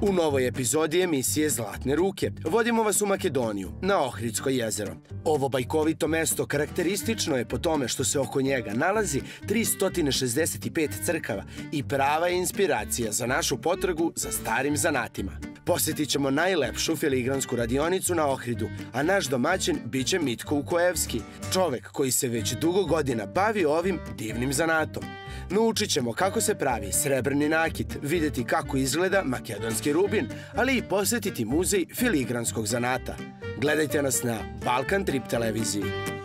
U novoj epizodi emisije Zlatne ruke vodimo vas u Makedoniju, na Ohridsko jezero. Ovo bajkovito mesto karakteristično je po tome što se oko njega nalazi 365 crkava i prava je inspiracija za našu potragu za starim zanatima. Posjetit ćemo najlepšu filigransku radionicu na Ohridu, a naš domaćin biće Mitko Ukojevski, čovek koji se već dugo godina bavi ovim divnim zanatom. Naučit ćemo kako se pravi srebrni nakit, videti kako izgleda makedonski rubin, ali i posjetiti muzej filigranskog zanata. Gledajte nas na Balkan Trip televiziji.